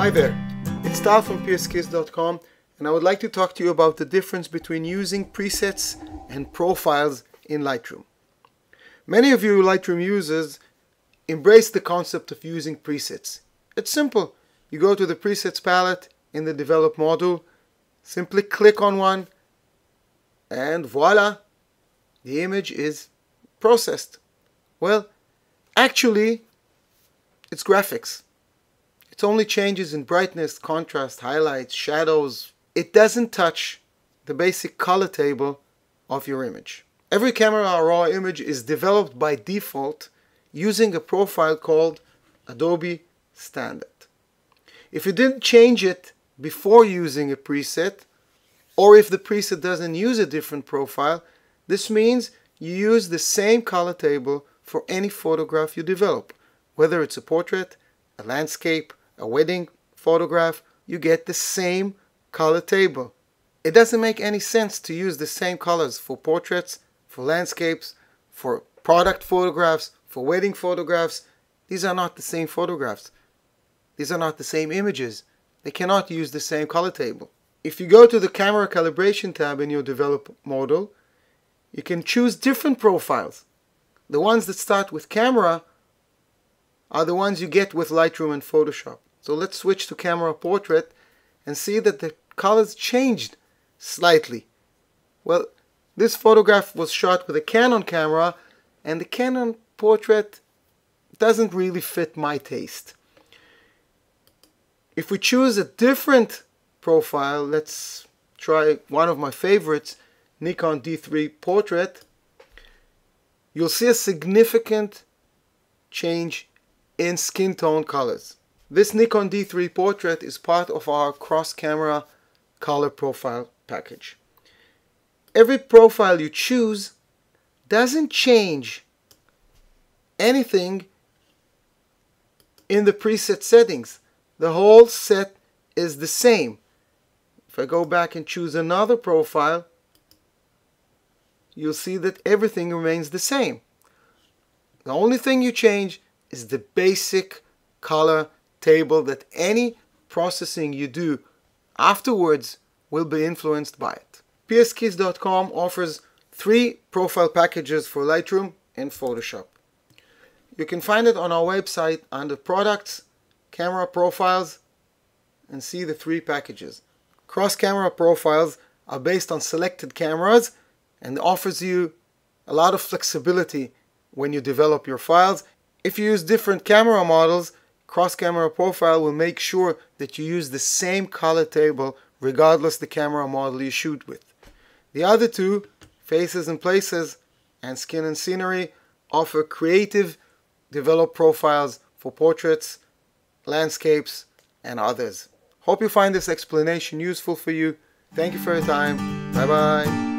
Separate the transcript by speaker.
Speaker 1: Hi there, it's Tal from pskiss.com and I would like to talk to you about the difference between using presets and profiles in Lightroom. Many of you Lightroom users embrace the concept of using presets. It's simple. You go to the presets palette in the develop module, simply click on one and voila, the image is processed. Well, actually, it's graphics. It only changes in brightness, contrast, highlights, shadows. It doesn't touch the basic color table of your image. Every camera raw image is developed by default using a profile called Adobe Standard. If you didn't change it before using a preset, or if the preset doesn't use a different profile, this means you use the same color table for any photograph you develop. Whether it's a portrait, a landscape, a wedding photograph, you get the same color table. It doesn't make any sense to use the same colors for portraits, for landscapes, for product photographs, for wedding photographs. These are not the same photographs. These are not the same images. They cannot use the same color table. If you go to the camera calibration tab in your develop module, you can choose different profiles. The ones that start with camera are the ones you get with Lightroom and Photoshop. So let's switch to camera portrait and see that the colors changed slightly. Well, this photograph was shot with a Canon camera and the Canon portrait doesn't really fit my taste. If we choose a different profile, let's try one of my favorites, Nikon D3 Portrait, you'll see a significant change in skin tone colors. This Nikon D3 Portrait is part of our cross-camera color profile package. Every profile you choose doesn't change anything in the preset settings. The whole set is the same. If I go back and choose another profile, you'll see that everything remains the same. The only thing you change is the basic color table that any processing you do afterwards will be influenced by it. pskiss.com offers three profile packages for Lightroom and Photoshop. You can find it on our website under Products, Camera Profiles, and see the three packages. Cross-camera profiles are based on selected cameras and offers you a lot of flexibility when you develop your files. If you use different camera models, cross-camera profile will make sure that you use the same color table regardless the camera model you shoot with. The other two, Faces and Places and Skin and Scenery, offer creative developed profiles for portraits, landscapes, and others. Hope you find this explanation useful for you. Thank you for your time. Bye bye.